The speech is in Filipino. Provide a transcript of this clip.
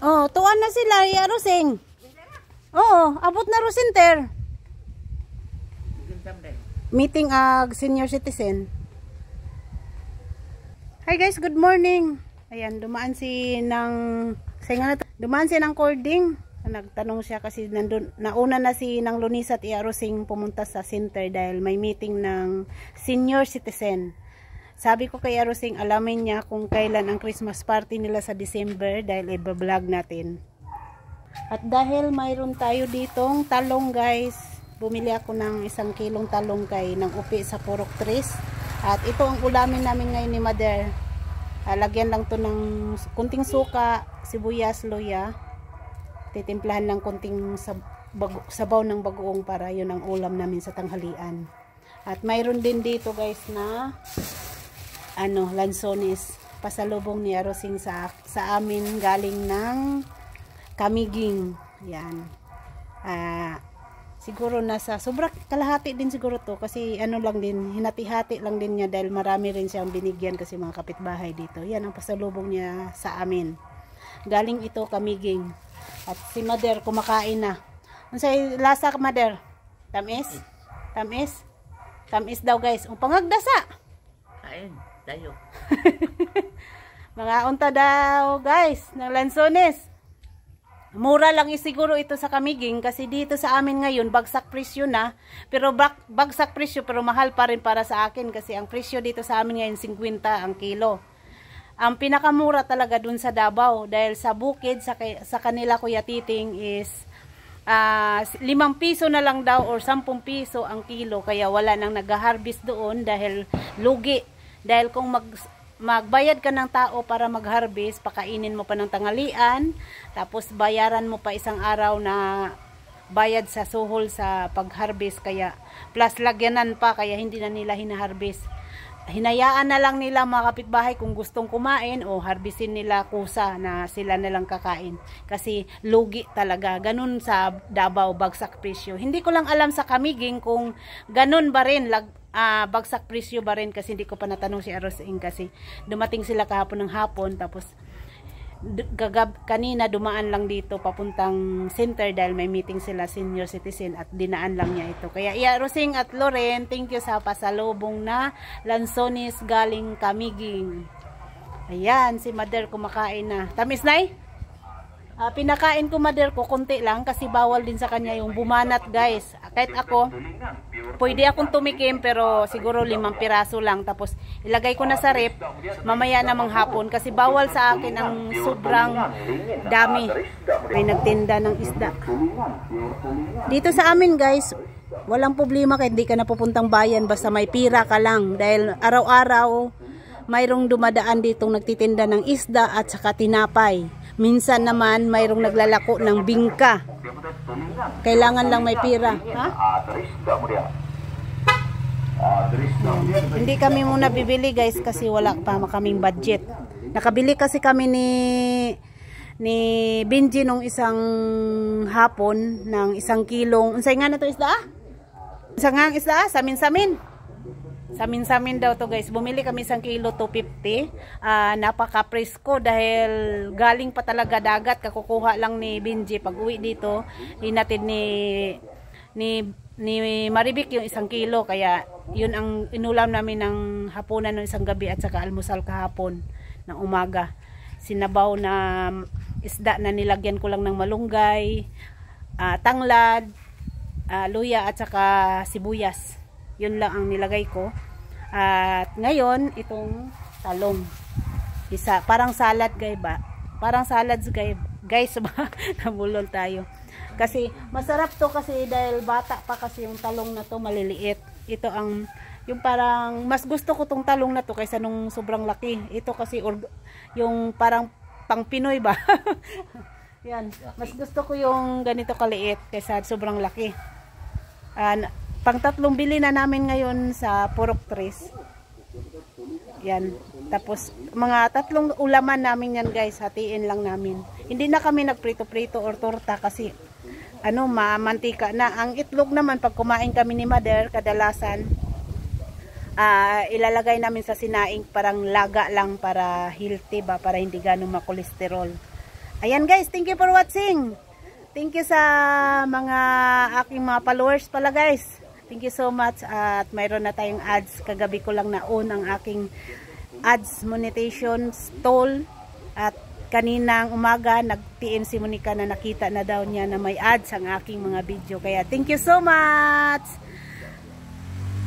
Oh, tuwan na sila, Yarosing. Oo, abot na ro center. Meeting ag senior citizen. Hi guys, good morning. Ayan, dumaan si ng say nga na to, dumaan si ng cording. Nagtanong siya kasi nandun, nauna na si ng Lunis at Iarosing pumunta sa center dahil may meeting ng senior citizen. Sabi ko kay Arosing, alamin niya kung kailan ang Christmas party nila sa December dahil i-vlog natin. At dahil mayroon tayo ditong talong guys, bumili ako ng isang kilong talong kay ng upi sa Purok Tris. At ito ang ulamin namin ngayon ni Mother. Uh, lagyan lang to ng kunting suka, sibuyas, luya. Titimplahan ng kunting sabaw ng bagoong para yun ang ulam namin sa tanghalian. At mayroon din dito guys na ano, lansones. Pasalubong ni Arosing sa, sa amin galing ng kamiging. Yan. Ah, siguro nasa sobra kalahati din siguro to kasi ano lang din hinati-hati lang din niya dahil marami rin siyang binigyan kasi mga kapitbahay dito. Yan ang pasalubong niya sa amin. Galing ito kamiging. At si mother kumakain na. Unsay lasa ka mother tamis? Tamis? Tamis daw guys. Ang pangagdasa! Kain, tayo. mga unta daw guys ng lansones Mura lang isiguro ito sa Kamiging kasi dito sa amin ngayon bagsak presyo na pero bag, bagsak presyo pero mahal pa rin para sa akin kasi ang presyo dito sa amin ngayon 50 ang kilo. Ang pinakamura talaga dun sa Davao dahil sa bukid sa, sa kanila Kuya Titing is uh, 5 piso na lang daw or 10 piso ang kilo kaya wala nang nag-harvest doon dahil lugi. Dahil kung mag magbayad ka ng tao para mag-harvest, pakainin mo pa ng tangalian, tapos bayaran mo pa isang araw na bayad sa suhol sa pag-harvest kaya plus lagyanan pa kaya hindi na nila hina-harvest. Hinayaan na lang nila mga kapitbahay kung gustong kumain o harbisin nila kusa na sila na lang kakain. Kasi lugi talaga. Ganun sa Davao, bagsak presyo. Hindi ko lang alam sa Kamiging kung ganun ba rin, lag, uh, bagsak presyo ba rin? Kasi hindi ko pa natanong si Arosing kasi dumating sila kahapon ng hapon tapos gagab kanina dumaan lang dito papuntang center dahil may meeting sila senior citizen at dinaan lang niya ito. Kaya iya Rosing at Loren thank you sa pasalubong na lansones galing Kamiging ayan si mother kumakain na. Tamis na eh Uh, pinakain ko mother ko konti lang kasi bawal din sa kanya yung bumanat guys. Kahit ako, pwede akong tumikim pero siguro limang piraso lang. Tapos ilagay ko na sa rep mamaya namang hapon kasi bawal sa akin ang sobrang dami. May nagtinda ng isda. Dito sa amin guys, walang problema kahit hindi ka napupuntang bayan basta may pira ka lang. Dahil araw-araw mayroong dumadaan ditong nagtitinda ng isda at saka tinapay. Minsan naman mayroong naglalako ng bingka. Kailangan lang may pira. Ha? Hindi kami muna bibili guys kasi wala pa kaming budget. Nakabili kasi kami ni ni Benji nung isang hapon ng isang kilong. Unsay nga na to isda? Isang nga isda? Samin-samin. Samin-samin daw to guys. Bumili kami isang kilo 250. Uh, Napaka-presko dahil galing pa talaga dagat. Kakukuha lang ni Benji pag uwi dito. Hinatid ni ni ni Maribik yung isang kilo. Kaya yun ang inulam namin ng hapunan ng isang gabi at saka almusal kahapon ng umaga. Sinabaw na isda na nilagyan ko lang ng malunggay, uh, tanglad, uh, luya at saka sibuyas yun lang ang nilagay ko. At ngayon itong talong. Isa parang salad guys ba? Parang salads guys guys ba? Nabulol tayo. Kasi masarap to kasi dahil bata pa kasi yung talong na to maliliit. Ito ang yung parang mas gusto ko tong talong na to kaysa nung sobrang laki. Ito kasi yung parang pang Pinoy ba? Yan. Mas gusto ko yung ganito kaliit kaysa sobrang laki. Uh, pang tatlong bili na namin ngayon sa Purok Tres. Yan. Tapos, mga tatlong ulaman namin yan guys. Hatiin lang namin. Hindi na kami nagprito-prito or torta kasi ano, mamantika na. Ang itlog naman, pag kumain kami ni mother, kadalasan, uh, ilalagay namin sa sinaing parang laga lang para healthy ba, para hindi ganong makolesterol. Ayan guys, thank you for watching. Thank you sa mga aking mga followers pala guys. Thank you so much at mayroon na tayong ads. Kagabi ko lang na-on ang aking ads monetization stall at kaninang umaga nag-PM si Monica na nakita na daw niya na may ads ang aking mga video. Kaya thank you so much!